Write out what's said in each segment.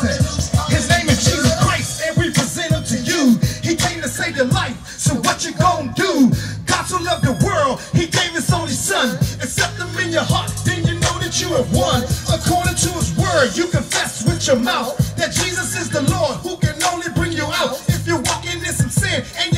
Listen, his name is Jesus Christ, and we present him to you. He came to save your life, so what you gonna do? God so loved the world, he gave his only son. Accept him in your heart, then you know that you have won. According to his word, you confess with your mouth that Jesus is the Lord who can only bring you out if you're walking in some sin and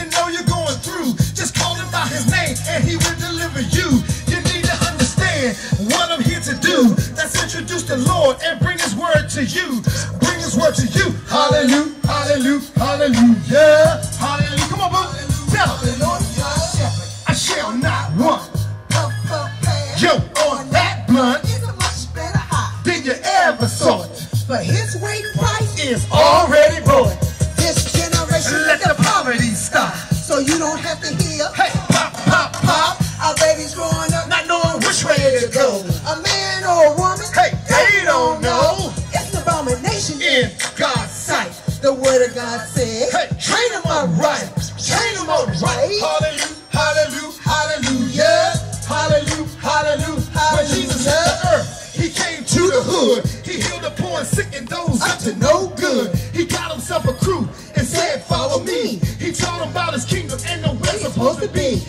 introduce the Lord and bring his word to you. Bring his word to you. Hallelujah, hallelujah, hallelujah, hallelujah. Come on, boo. Tell him. The Lord is. I shall not want. Puff, puff, pass. Yo, on that blunt, It's a much better high. than you ever saw it. But his weight price is Is already bought. this generation. Let the poverty stop. So you don't have to hear. Hey, pop, pop, pop. Our babies growing The word of God said. Hey, train them up right. Train them up right. Hallelujah, hallelujah, hallelujah. Hallelujah, hallelujah. When Jesus hit the earth, he came to the hood. He healed the poor and sick and those up to no good. He got himself a crew and said, follow me. He told them about his kingdom and the way it's supposed to be.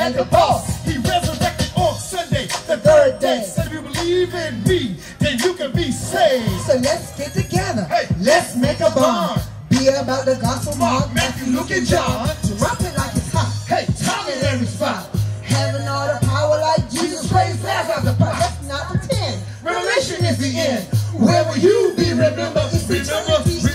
Had the boss. He resurrected on Sunday, the third day. Said, if you believe in me, then you can be saved. So let's get together. Hey, let's make a bond. Be about the gospel, Mark, Matthew, Luke, and John. Drop it like it's hot. Hey, time in every spot. Having all the power like Jesus praise Lazarus. the power. Let's not pretend. Revelation is the end. Where will you be? Remember, remember, remember.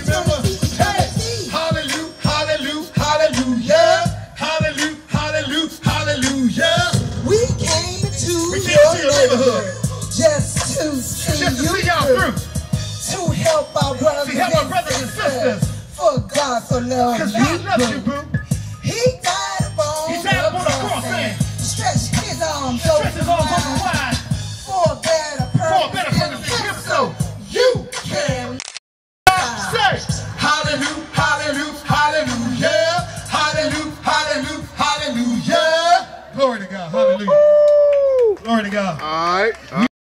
Just to see Just to you see y'all through. through. To help our brothers, To help our brothers and sisters. For God so loved Cause you. God loves you, boo. He died upon He died upon the the cross, man. Stretched his arms Stretch his arms wide open wide for a better for a better purpose than him. him. So you Can say, hallelujah, hallelujah, hallelujah, hallelujah, hallelujah, hallelujah. Glory to God, hallelujah. Glory to God. All right.